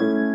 you.